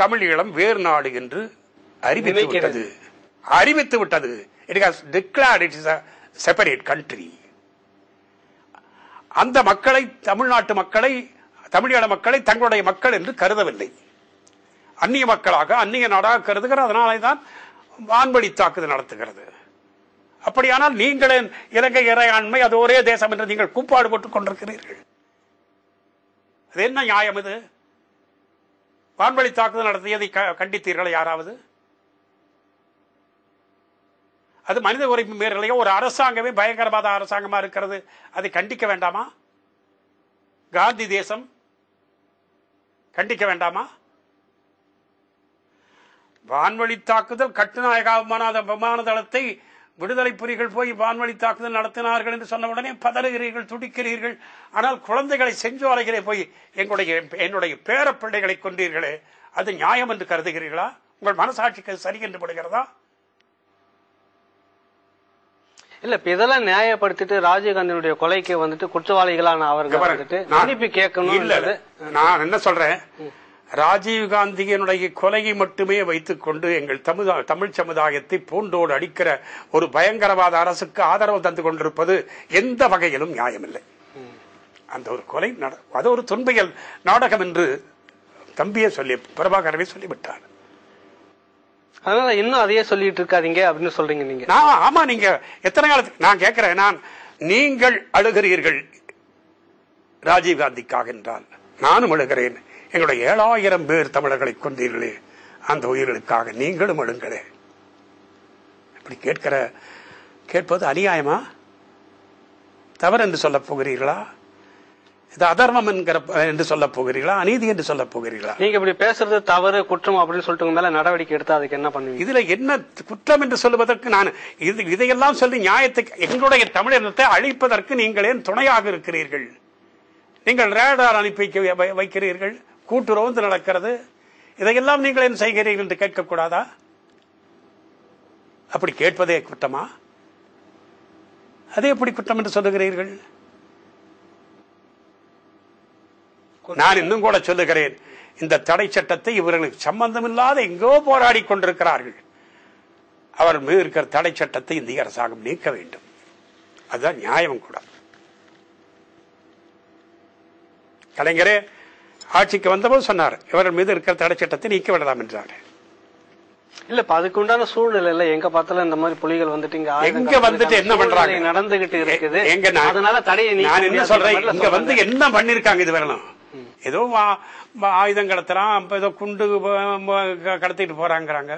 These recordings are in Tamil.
தமிழீழம் வேறு நாடு என்று அறிவித்து விட்டது. அறிவித்து விட்டது. It has declared it is separate country அந்த மக்களை தமிழ்நாட்டு மக்களை தமிழீழ மக்களை தங்களுடைய மக்கள் என்று கருதவில்லை. அந்நிய மக்களாக அந்நிய நாடாக கருதுகிற அதனாலே தான் வான்வழி தாக்குதல் நடத்துகிறது. அப்படியானால் நீங்கள் இலங்கை இறையாண்மை அது ஒரே தேசம் என்று நீங்கள் கூப்பாடு போட்டுக் கொண்டிருக்கிறீர்கள். அது என்ன நியாயம் இது? வான்வழி தாக்குதல் நடத்தியதை கண்டித்தீர்கள் யாராவது? அது மனித உரிமை மீறலையோ? ஒரு அரசாங்கமே பயங்கரவாத அரசாங்கமா இருக்கிறது. அதை கண்டிக்க வேண்டாமா? காந்தி தேசம் கண்டிக்க வேண்டாமா? வான்வழி தாக்குதல் கட்டுநாயகமான விமான விமான தளத்தை விடுதலை புலிகள் போய் வான்வழி தாக்குதல் நடத்தினார்கள் என்று சொன்ன உடனே பதறுகிறீர்கள் துடிக்கிறீர்கள். ஆனால் குழந்தைகளை செஞ்சோலைகளே போய் எங்களுடைய என்னுடைய பேரப்பிள்ளைகளை கொண்டீர்களே அது நியாயம் என்று கருதுகிறீர்களா? உங்கள் மனசாட்சிக்கு சரி என்று படுகிறதா இல்ல இப்ப இதெல்லாம் நியாயப்படுத்திட்டு ராஜீவ்காந்தியுடைய கொலைக்கு வந்துட்டு குற்றவாளிகளான அவர்கள் மன்னிப்பு கேட்கணும் இல்ல. நான் என்ன சொல்றேன்? ராஜீவ் காந்தியினுடைய கொலையை மட்டுமே வைத்துக் கொண்டு எங்கள் தமிழ் சமுதாயத்தை பூண்டோடு அடிக்கிற ஒரு பயங்கரவாத அரசுக்கு ஆதரவு தந்து கொண்டிருப்பது எந்த வகையிலும் நியாயமில்லை. அந்த ஒரு கொலை அது ஒரு துன்பியல் நாடகம் என்று தம்பியே சொல்லி பிரபாகரவே சொல்லிவிட்டார். அதனால இன்னும் அதையே சொல்லிட்டு இருக்காதீங்க அப்படின்னு சொல்றீங்க நீங்க. நான் ஆமா நீங்க எத்தனை காலத்துக்கு நான் கேட்கிறேன் நான் நீங்கள் அழுகிறீர்கள் ராஜீவ் காந்திக்காக என்றால் நானும் அழுகிறேன். எங்களுடைய ஏழாயிரம் பேர் தமிழர்களை கொண்டீர்களே அந்த உயிர்களுக்காக நீங்களும் அழுங்களே. இப்படி கேட்கிற கேட்பது அநியாயமா? தவறு என்று சொல்லப் போகிறீர்களா? இது அதர்மம் என்கிற என்று சொல்லப் போகிறீர்களா? அநீதி என்று சொல்லப் போகிறீர்களா? நீங்க இப்படி பேசுறது தவறு குற்றம் அப்படின்னு சொல்லிட்டு மேல நடவடிக்கை எடுத்தா அதுக்கு என்ன பண்ணுவீங்க? இதுல என்ன குற்றம் என்று சொல்லுவதற்கு நான் இது இதையெல்லாம் சொல்லி நியாயத்தை எங்களுடைய தமிழினத்தை அழிப்பதற்கு நீங்கள் ஏன் துணையாக இருக்கிறீர்கள்? நீங்கள் ரேடார் அனுப்பி வைக்கிறீர்கள்? கூட்டுறவு நடக்கிறது. இதையெல்லாம் நீங்கள் என்ன செய்கிறீர்கள் என்று கேட்கக்கூடாதா? அப்படி கேட்பதே குற்றமா? அதே எப்படி குற்றம் என்று சொல்லுகிறீர்கள்? நான் இன்னும் கூட சொல்லுகிறேன் இந்த தடை சட்டத்தை இவர்களுக்கு சம்பந்தமில்லாத எங்கோ போராடி கொண்டிருக்கிறார்கள். அவர் மீது இருக்கிற தடை சட்டத்தை இந்திய அரசாங்கம் நீக்க வேண்டும். அதுதான் நியாயம் கூட. கலைஞரே ஆட்சிக்கு வந்தபோது சொன்னார் இவர்கள் மீது இருக்கிற தடை சட்டத்தை நீக்க விடலாம் என்றார். இல்ல இப்ப அதுக்கு உண்டான சூழ்நிலை இல்ல. எங்க பார்த்தாலும் இந்த மாதிரி புலிகள் வந்துட்டு இங்க எங்க வந்துட்டு என்ன பண்றாங்க? நடந்துகிட்டு இருக்குது. எங்க அதனால தடையை நான் என்ன சொல்றேன்? இங்க வந்து. என்ன பண்ணிருக்காங்க இது வரணும் ஏதோ ஆயுதம் கடத்துறான் ஏதோ குண்டு கடத்திட்டு போறாங்கறாங்க.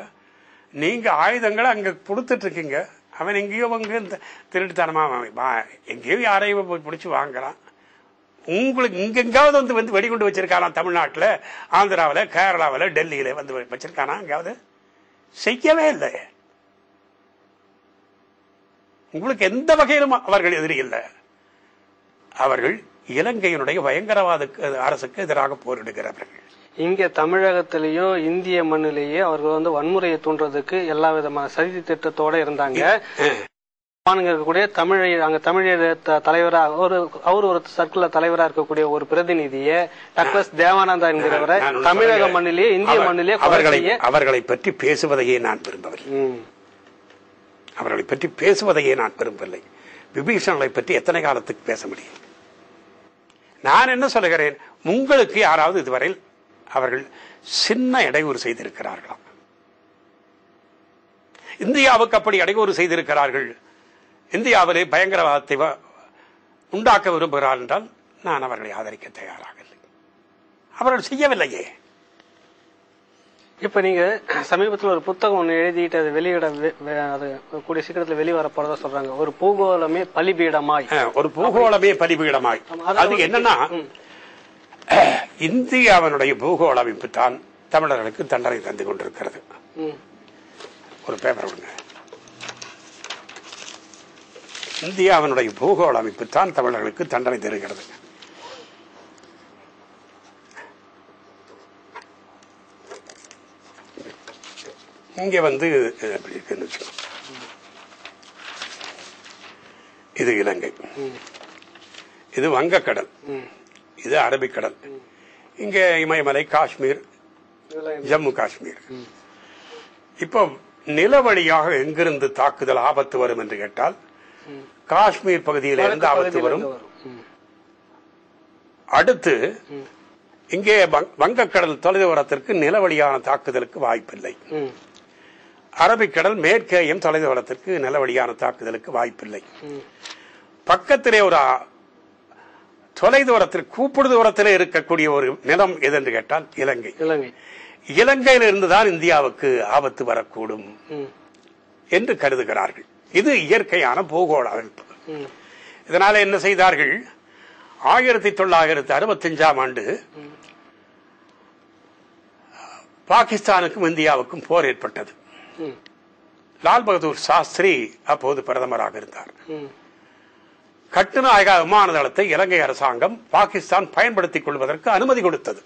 நீங்க ஆயுதங்களை அங்க கொடுத்துட்டு இருக்கீங்க. அவன் எங்கேயோ அங்க திருட்டுத்தனமா எங்கேயோ யாரையும் போய் பிடிச்சு வாங்குறான். உங்களுக்கு இங்க எங்காவது வந்து வந்து வெடிகுண்டு வச்சிருக்கானா தமிழ்நாட்டுல ஆந்திராவுல கேரளாவுல டெல்லியில வந்து வச்சிருக்கானா? எங்காவது? செய்யவே இல்லை. உங்களுக்கு எந்த வகையிலும் அவர்கள் எதிரி இல்லை. அவர்கள் இலங்கையினுடைய பயங்கரவாத அரசுக்கு எதிராக போரிடுகிறவர்கள் இங்க தமிழகத்திலேயோ இந்திய மண்ணிலேயே அவர்கள் வந்து வன்முறையை தூண்டுறதுக்கு எல்லா விதமான சதி திட்டத்தோட இருந்தாங்க. இருக்கக்கூடிய தமிழை அங்க தமிழர் த- தலைவரா ஒரு அவர் ஒரு சர்க்கிள்ல தலைவரா இருக்கக்கூடிய ஒரு பிரதிநிதியை டக்ளஸ் தேவானந்தா என்கிறவரை தமிழக. மண்ணிலேயே இந்திய மண்ணிலேயே அவர்களை அவர்களை பற்றி பேசுவதையே நான் விரும்பவில்லை. அவர்களை பற்றி பேசுவதையே நான் விரும்பவில்லை. விபீஷணனை பற்றி எத்தனை காலத்துக்கு பேச முடியும்? நான் என்ன சொல்லுகிறேன்? உங்களுக்கு யாராவது இதுவரையில் அவர்கள் சின்ன இடையூறு செய்திருக்கிறார்களாம் இந்தியாவுக்கு அப்படி இடையூறு செய்திருக்கிறார்கள். இந்தியாவிலே பயங்கரவாதத்தை உண்டாக்க விரும்புகிறார் என்றால் நான் அவர்களை ஆதரிக்க தயாராக இல்லை. அவர்கள் செய்யவில்லையே. இப்ப நீங்க சமீபத்துல ஒரு புத்தகம் ஒண்ணு எழுதிட்டு அது வெளியிட அது கூடிய சீக்கிரத்துல வெளிவர போறதா சொல்றாங்க. ஒரு பூகோளமே பலிபீடமாய். ஒரு பூகோளமே பலிபீடமாய். அது என்னன்னா. இந்தியாவினுடைய பூகோள அமைப்பு தான் தமிழர்களுக்கு தண்டனை தந்து கொண்டிருக்கிறது. ஒரு பேப்பர் விடுங்க இந்தியாவினுடைய பூகோள அமைப்பு தான் தமிழர்களுக்கு தண்டனை தருகிறது. இங்க வந்து எப்படி இது இலங்கை. இது வங்கக்கடல். இது அரபிக்கடல். இங்க இமயமலை காஷ்மீர் ஜம்மு காஷ்மீர். இப்போ நில வழியாக எங்கிருந்து தாக்குதல் ஆபத்து வரும் என்று கேட்டால் காஷ்மீர் பகுதியில் இருந்து ஆபத்து வரும். அடுத்து இங்கே வங்க- வங்கக்கடல் தொலைதூரத்திற்கு நில வழியான தாக்குதலுக்கு வாய்ப்பில்லை. அரபிக்கடல் மேற்கேயும் தொலைதூரத்திற்கு நில வழியான தாக்குதலுக்கு வாய்ப்பில்லை. பக்கத்திலே ஒரு தொலைதூரத்தில் கூப்பிடு தூரத்திலே இருக்கக்கூடிய ஒரு நிலம் எதென்று கேட்டால் இலங்கை இலங்கை இலங்கையில் இருந்துதான் இந்தியாவுக்கு ஆபத்து வரக்கூடும். என்று கருதுகிறார்கள் இது இயற்கையான பூகோள அமைப்பு. இதனால என்ன செய்தார்கள் ஆயிரத்தி தொள்ளாயிரத்தி அறுபத்தஞ்சாம் ஆண்டு பாகிஸ்தானுக்கும் இந்தியாவுக்கும் போர் ஏற்பட்டது. லால் பகதூர் சாஸ்திரி அப்போது பிரதமராக இருந்தார். கட்டுநாயகா விமான தளத்தை இலங்கை அரசாங்கம் பாகிஸ்தான் பயன்படுத்திக் கொள்வதற்கு அனுமதி கொடுத்தது.